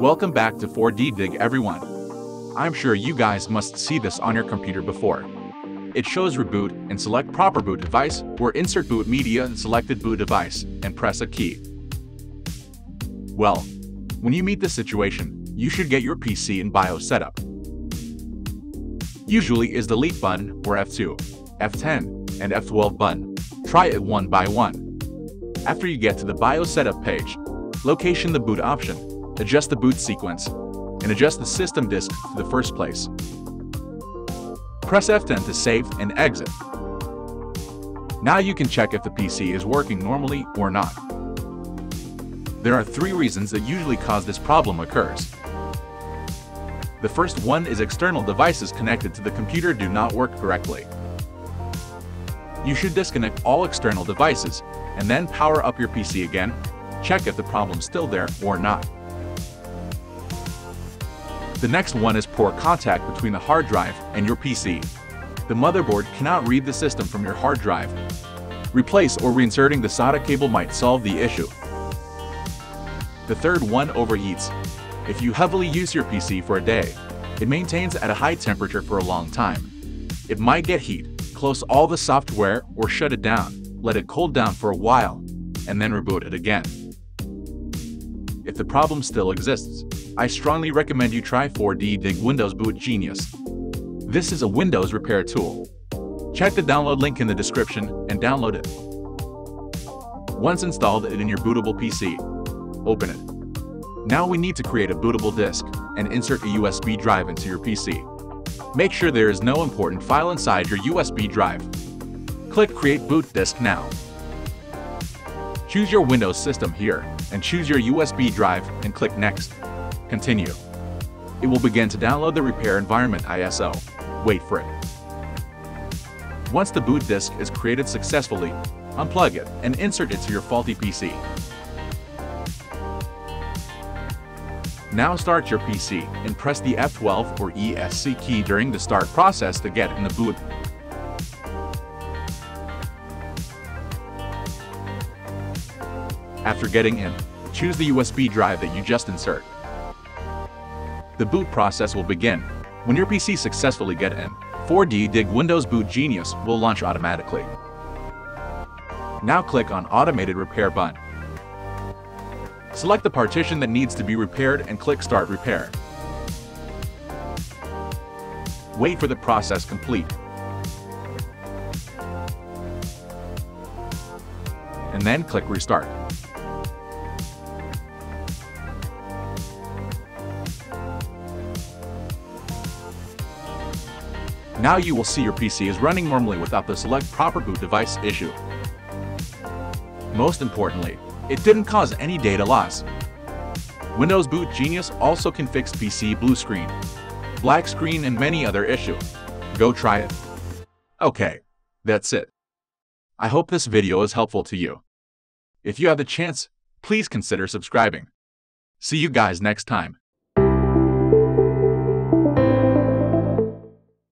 Welcome back to 4DDiG everyone. I'm sure you guys must see this on your computer before. It shows reboot and select proper boot device or insert boot media and selected boot device and press a key. Well, when you meet this situation, you should get your PC in BIOS setup. Usually is the delete button or F2, F10, and F12 button. Try it one by one. After you get to the BIOS setup page, location the boot option, adjust the boot sequence, and adjust the system disk to the first place. Press F10 to save and exit. Now you can check if the PC is working normally or not. There are three reasons that usually cause this problem occurs. The first one is external devices connected to the computer do not work correctly. You should disconnect all external devices and then power up your PC again, check if the problem's still there or not. The next one is poor contact between the hard drive and your PC. The motherboard cannot read the system from your hard drive. Replace or reinserting the SATA cable might solve the issue. The third one overheats. If you heavily use your PC for a day, it maintains at a high temperature for a long time. It might get heat, close all the software or shut it down, let it cool down for a while, and then reboot it again. If the problem still exists, I strongly recommend you try 4DDiG Windows Boot Genius. This is a Windows repair tool. Check the download link in the description and download it. Once installed it in your bootable PC, open it. Now we need to create a bootable disk and insert a USB drive into your PC. Make sure there is no important file inside your USB drive. Click Create Boot Disk now. Choose your Windows system here and choose your USB drive and click Next. Continue. It will begin to download the repair environment ISO. Wait for it. Once the boot disk is created successfully, unplug it and insert it to your faulty PC. Now start your PC and press the F12 or ESC key during the start process to get in the boot. After getting in, choose the USB drive that you just insert. The boot process will begin. When your PC successfully get in, 4DDiG Windows Boot Genius will launch automatically. Now click on Automated Repair button. Select the partition that needs to be repaired and click Start Repair. Wait for the process complete. And then click Restart. Now you will see your PC is running normally without the select proper boot device issue. Most importantly, it didn't cause any data loss. Windows Boot Genius also can fix PC blue screen, black screen, and many other issues. Go try it. Okay, that's it. I hope this video is helpful to you. If you have the chance, please consider subscribing. See you guys next time.